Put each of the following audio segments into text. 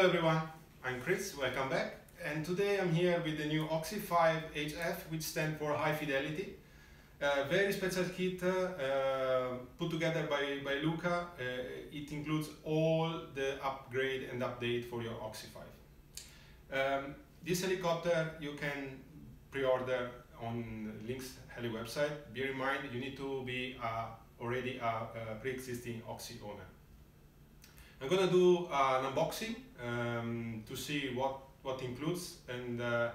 Hello everyone, I'm Chris, welcome back. And today I'm here with the new Oxy 5 HF, which stands for High Fidelity. Uh, very special kit uh, put together by, by Luca. Uh, it includes all the upgrade and update for your Oxy 5. Um, this helicopter you can pre-order on Lynx Heli website. Bear in mind you need to be uh, already a, a pre-existing Oxy owner. I'm gonna do an unboxing um, to see what what includes and uh,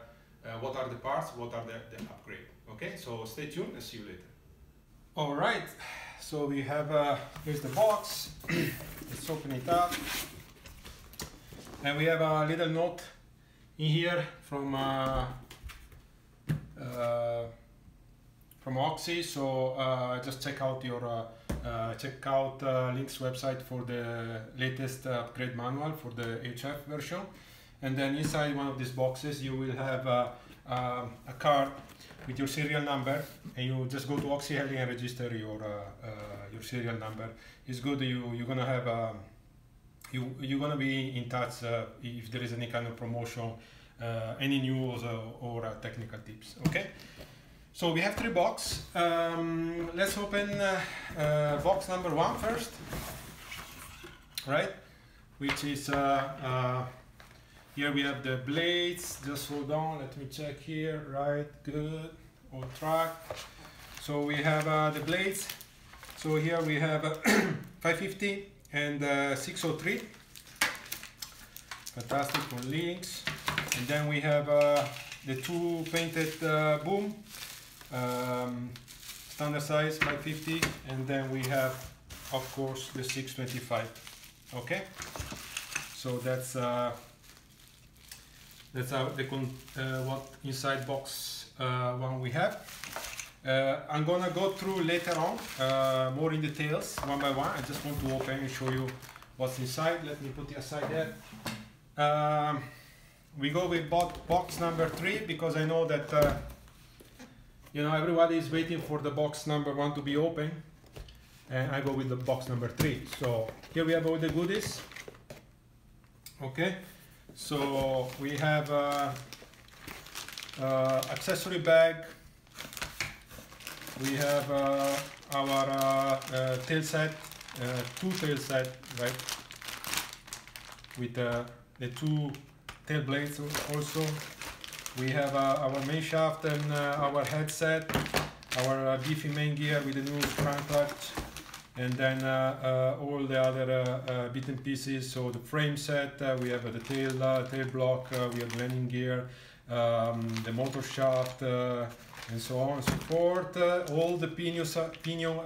uh, what are the parts, what are the, the upgrade. Okay, so stay tuned and see you later. All right, so we have uh, here's the box. Let's open it up, and we have a little note in here from uh, uh, from Oxy. So uh, just check out your uh, check out uh, Lynx website for the latest uh, upgrade manual for the HF version. And then inside one of these boxes, you will have uh, a card with your serial number, and you just go to Oxy Heli and register your uh, uh, your serial number. It's good. You you're gonna have um, you you're gonna be in touch if there is any kind of promotion, any news or technical tips. Okay. So we have three boxes. Um, let's open uh, uh, box number one first, right? Which is, uh, uh, here we have the blades. Just hold on, let me check here. Right, good, all track. So we have uh, the blades. So here we have 550 and 603. Fantastic for Lynx. And then we have the two painted boom um, standard size 550 and then we have of course the 625 okay? So that's uh, that's how the uh, what inside box uh, one we have. Uh, I'm gonna go through later on uh, more in details one by one. I just want to open and show you what's inside. Let me put it aside there. Um, we go with box number three because I know that you know, everybody is waiting for the box number one to be open and I go with the box number three. So here we have all the goodies. Okay, so we have uh, uh, accessory bag. We have uh, our uh, uh, tail set, two tail set, right? With the two tail blades also we have uh, our main shaft and uh, our headset, our uh, beefy main gear with the new crank clutch, and then uh, uh, all the other uh, bit and pieces. So the frame set, we have the tail tail block, we have the landing gear, um, the motor shaft, and so on and so forth. all the pinions, pinion,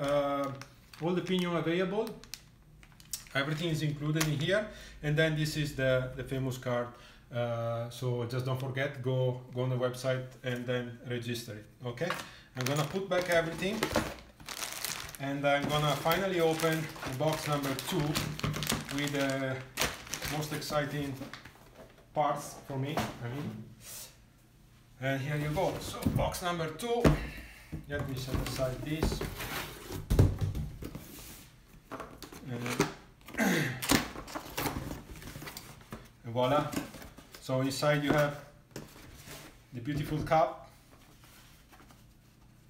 all the pinion available everything is included in here and then this is the the famous card uh, so just don't forget, go, go on the website and then register it, okay? I'm gonna put back everything and I'm gonna finally open box number two with the most exciting parts for me, I mean. And here you go, so box number two, let me set aside this. And, voila, so inside you have the beautiful cup,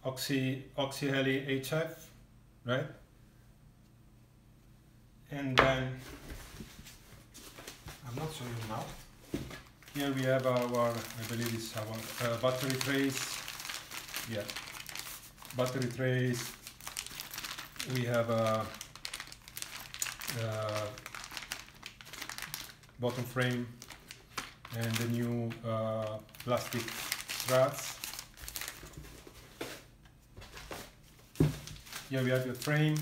Oxy, Oxy Heli HF, right? And then, I'm not showing you now. Here we have our, I believe it's our uh, battery trays. Yeah, battery trays. We have a, a bottom frame and the new uh, plastic struts. Here we have the frame.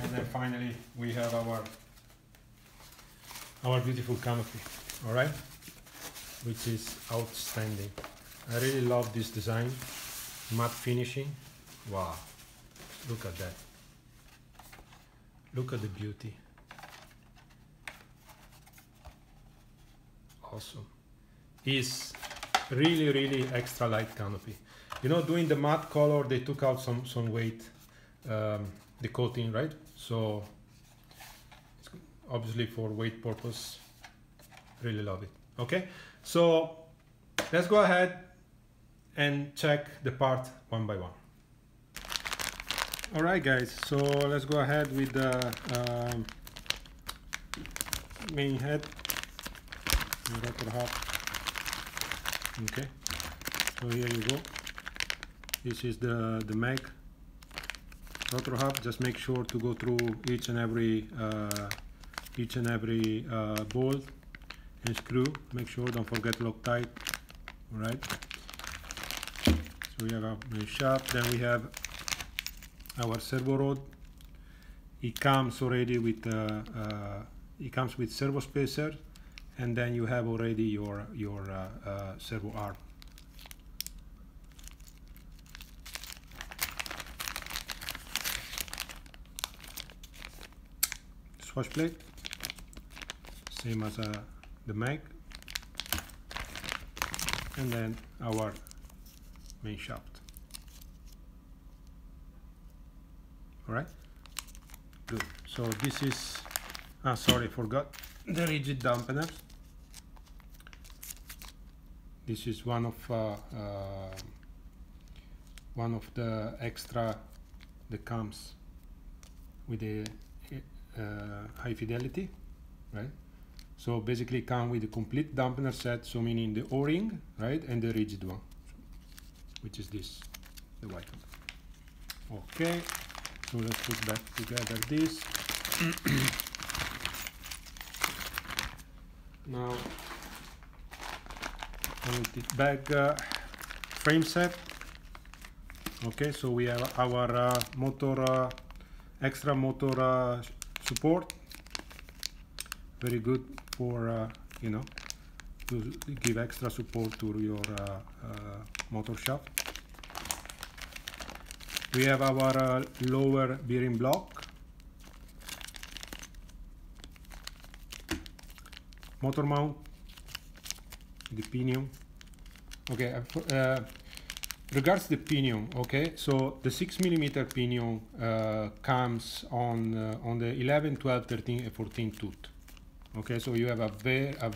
And then finally we have our our beautiful canopy all right? Which is outstanding. I really love this design. Matte finishing. Wow. Look at that. Look at the beauty awesome. Is really really extra light canopy. You know doing the matte color they took out some some weight um, the coating right? So obviously for weight purpose really love it. Okay? So let's go ahead and check the part one by one. All right guys. So let's go ahead with the um, main head rotor hub okay. So here you go. This is the the Meg rotor hub just make sure to go through each and every uh, each and every uh, bolt and screw. Make sure don't forget Loctite all right. So we have our main shaft. Then we have our servo rod. It comes already with uh, uh, it comes with servo spacer and then you have already your your uh, uh, servo arm swash plate same as uh, the Meg and then our main shaft. All right? Good. So this is ah sorry forgot. The rigid dampener this is one of uh, uh, one of the extra that comes with the uh, high fidelity right? So basically come with a complete dampener set so meaning the o-ring right and the rigid one which is this the white one. Okay so let's put back together this. Now with back uh, frame set. Okay so we have our uh, motor uh, extra motor uh, support. Very good for uh, you know to give extra support to your uh, motor shaft we have our lower bearing block. Motor mount the pinion okay uh, regards the pinion okay so the 6 millimeter pinion uh, comes on uh, on the 11 12 13 and 14 tooth. Okay so you have a very a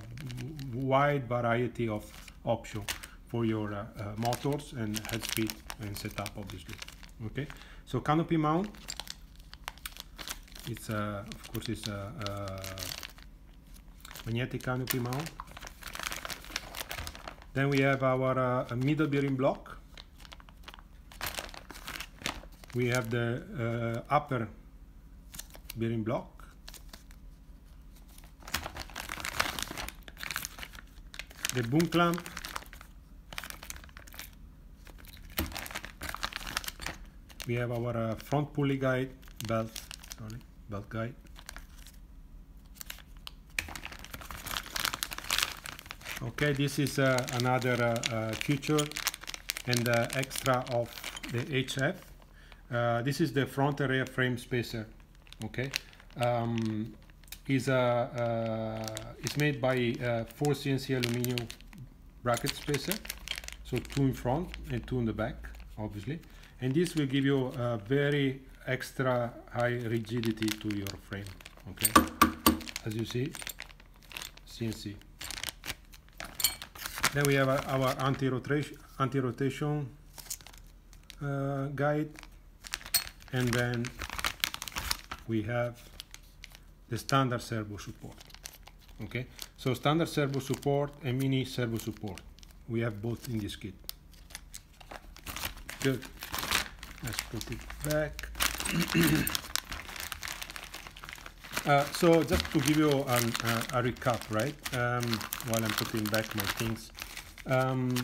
wide variety of options for your uh, uh, motors and head speed and setup obviously. Okay so canopy mount it's uh, of course it's a, a magnetic canopy mount then we have our uh, middle bearing block. We have the uh, upper bearing block. The boom clamp. We have our uh, front pulley guide belt sorry belt guide okay this is uh, another uh, uh feature and uh, extra of the HF this is the front rear frame spacer okay? Um, is a is made by four CNC aluminum bracket spacer. So two in front and two in the back obviously. And this will give you a very extra high rigidity to your frame okay? As you see CNC then we have our anti-rotation anti-rotation uh, guide. And then we have the standard servo support. Okay? So standard servo support and mini servo support. We have both in this kit. Good. Let's put it back. Uh, so just to give you an, uh, a recap right? Um, while I'm putting back my things um,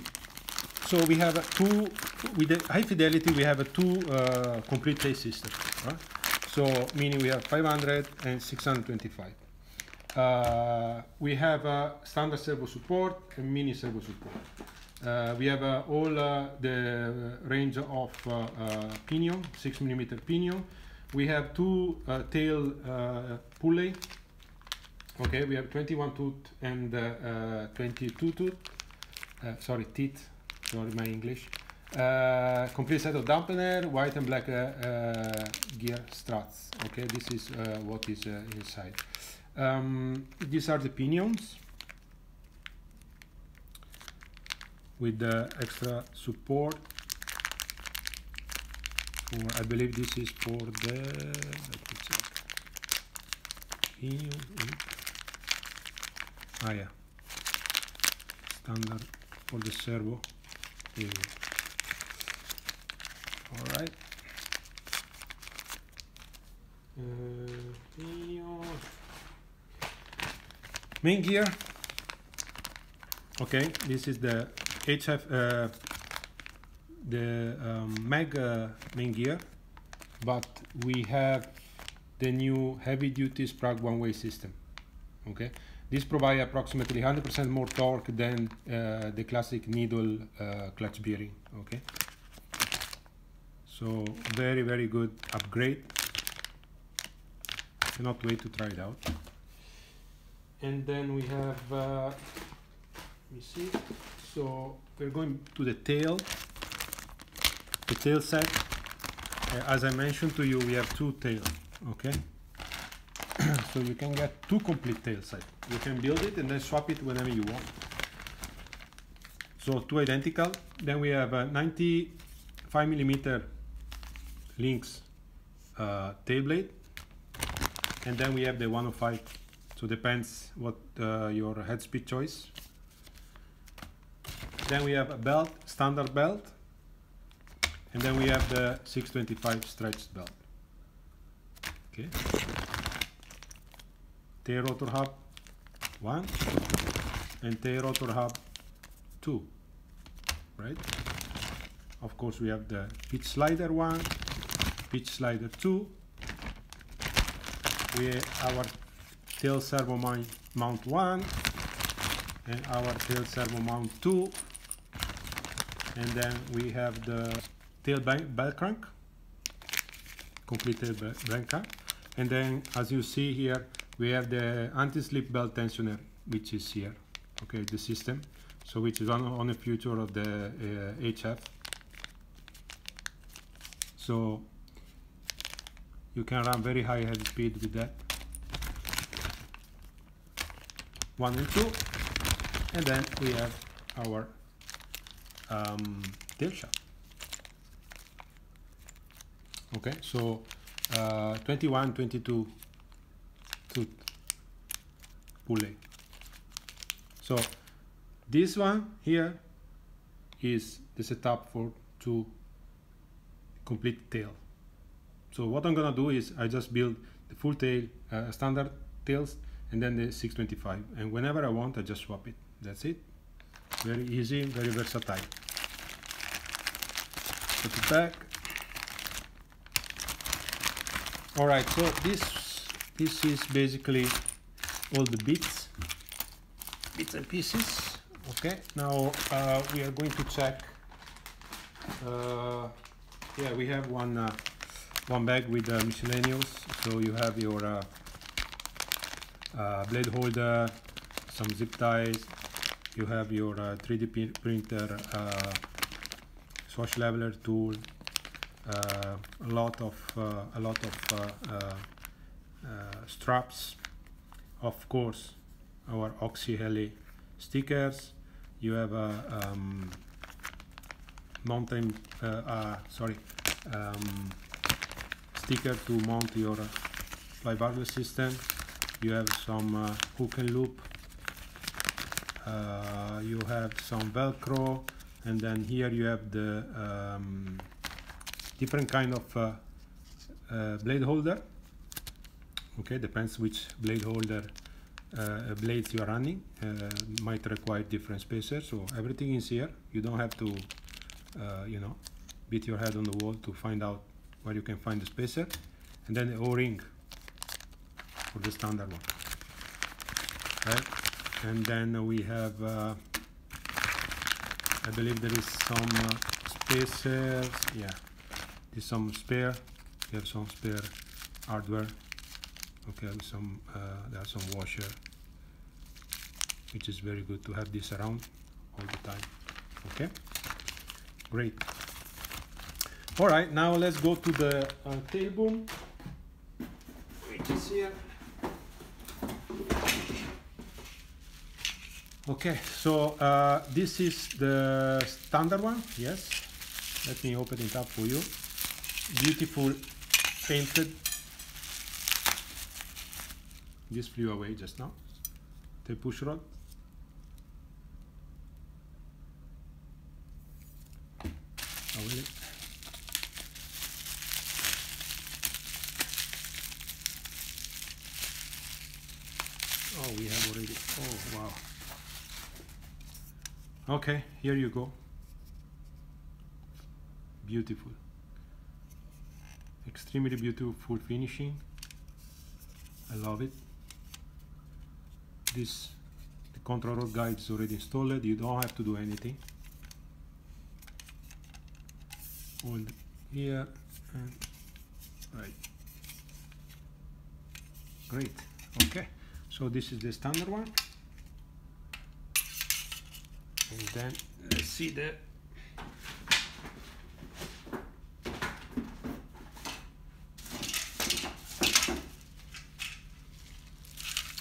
so we have a two with the high fidelity we have a two uh, complete phase system right? so meaning we have 500 and 625 uh, we have a standard servo support and mini servo support uh, we have uh, all uh, the range of pinion, 6 millimeter pinion. We have two tail pulley. Okay, we have 21 tooth and 22 tooth. Sorry, teeth. Sorry, my English. uh, complete set of dampener, white and black uh, uh, gear struts. Okay, this is uh, what is uh, inside. Um, these are the pinions with the extra support. Or I believe this is for the. Pinion. Ah yeah. Standard for the servo. All right. Uh, main gear. Okay, this is the HF, uh, the um, Meg uh, main gear, but we have the new heavy duty Sprague one way system. Okay, this provides approximately 100% more torque than uh, the classic needle uh, clutch bearing. Okay, so very very good upgrade. Cannot wait to try it out. And then we have, uh, let me see. So we're going to the tail, the tail set. Uh, as I mentioned to you, we have two tails. Okay. so you can get two complete tail sets. You can build it and then swap it whenever you want. So two identical. Then we have a 95 millimeter Lynx uh, tail blade, and then we have the 105. So depends what uh, your head speed choice. Then we have a belt, standard belt, and then we have the 625 stretched belt. Okay. Tail rotor hub one, and tail rotor hub two. Right. Of course, we have the pitch slider one, pitch slider 2 we our tail servo mount 1 and our tail servo mount 2 and then we have the tail bell crank completed bell crank and then as you see here we have the anti-slip belt tensioner which is here okay the system. So which is on, on the future of the uh, HF so you can run very high head speed with that. One and two. And then we have our um, tail shaft okay so uh, 21 22 pulley so this one here is the setup for two complete tail so what I'm gonna do is I just build the full tail, uh, standard tails, and then the 625. And whenever I want, I just swap it. That's it. Very easy, very versatile. Put it back. All right, so this this is basically all the bits, bits and pieces. Okay, now uh, we are going to check. Uh, yeah, we have one uh, one bag with uh, miscellaneous so you have your uh, uh, blade holder some zip ties you have your 3d uh, printer uh, swash leveler tool uh, a lot of a lot of straps of course our oxy heli stickers. You have a um, mountain sorry um, sticker to mount your barless system. You have some uh, hook and loop. Uh, you have some velcro. And then here you have the um, different kind of uh, uh blade holder okay depends which blade holder uh, blades you are running. Uh, might require different spacers so everything is here. You don't have to you know beat your head on the wall to find out where you can find the spacer. And then the o-ring for the standard one. Right? And then we have uh, I believe there is some uh, spacers yeah. There's some spare. You have some spare hardware okay some uh, there are some washer which is very good to have this around all the time. Okay? Great. All right now let's go to the uh, tail boom which is here. Okay so uh, this is the standard one yes? Let me open it up for you. Beautiful painted this flew away just now. The push rod. Really? oh we have already. Oh wow. Okay here you go. Beautiful. Extremely beautiful finishing. I love it this the control rod guide is already installed. You don't have to do anything. Hold here and right. Great. Okay. So this is the standard one. And then let's see the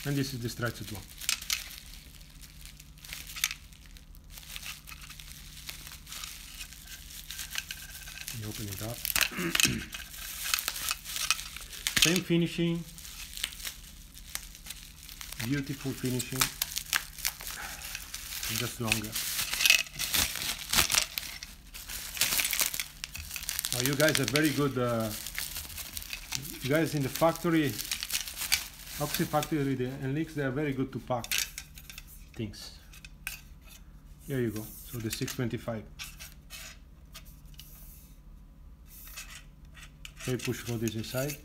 and this is the stretched one you open it up. Same finishing. Beautiful finishing. Just longer. Oh, you guys are very good uh, you guys in the factory Oxy factory the NLX they are very good to pack things. Here you go. So the 625 okay push rod this inside.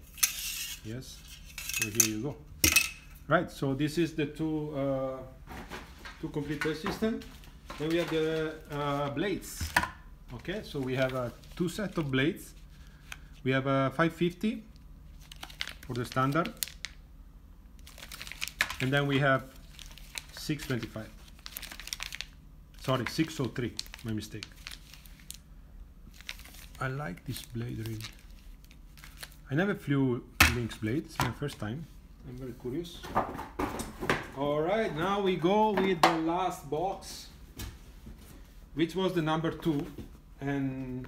Yes. So here you go. Right so this is the two uh, two complete tail system. Then we have the uh, blades. Okay so we have uh, two set of blades. We have a 550 for the standard and then we have 625 sorry 603 my mistake. I like this blade really. I never flew Lynx blades my first time. I'm very curious. Alright now we go with the last box which was the number two and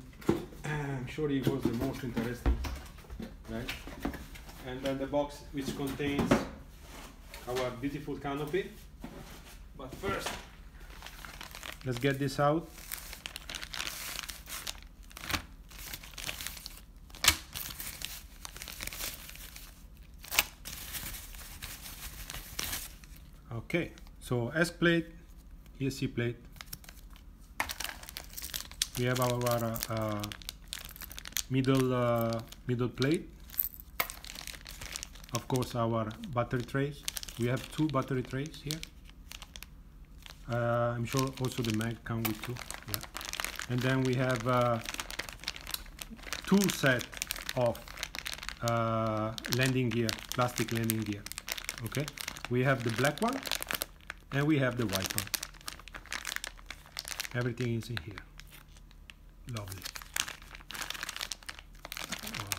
I'm sure it was the most interesting right? And then the box which contains our beautiful canopy. But first let's get this out. Okay so S plate ESC plate. We have our uh, uh, middle uh, middle plate. Of course our battery trays we have two battery trays here. Uh, I'm sure also the Meg come with two yeah. and then we have uh, two set of uh, landing gear plastic landing gear okay? We have the black one and we have the white one. Everything is in here. Lovely. Wow.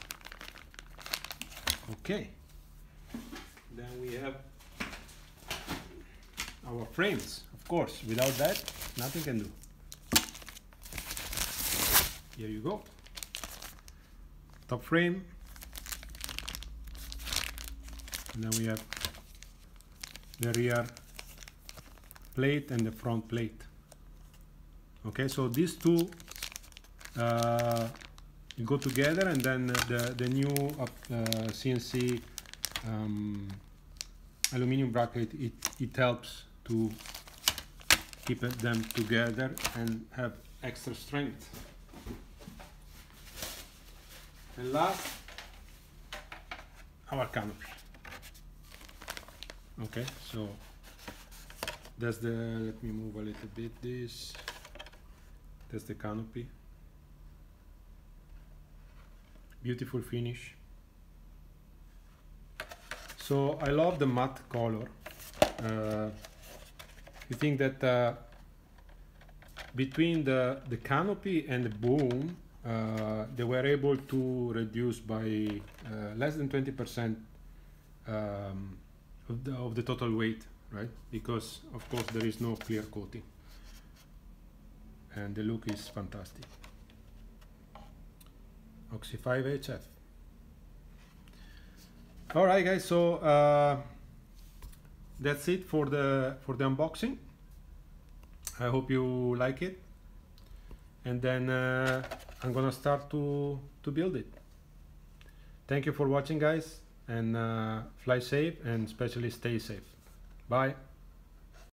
okay. Then we have our frames of course. Without that nothing can do. Here you go. Top frame. And then we have the rear plate and the front plate. Okay so these two uh, go together and then the, the new uh, CNC um, aluminum bracket it, it helps to keep them together and have extra strength. And last our canopy. Okay so that's the let me move a little bit this. That's the canopy. Beautiful finish. So I love the matte color. Uh, you think that uh, between the, the canopy and the boom, uh, they were able to reduce by uh, less than 20% um, of, the, of the total weight, right? Because of course there is no clear coating. And the look is fantastic. Oxy 5 HF. All right, guys. So uh, that's it for the for the unboxing. I hope you like it. And then uh, I'm gonna start to to build it. Thank you for watching, guys, and uh, fly safe and especially stay safe. Bye.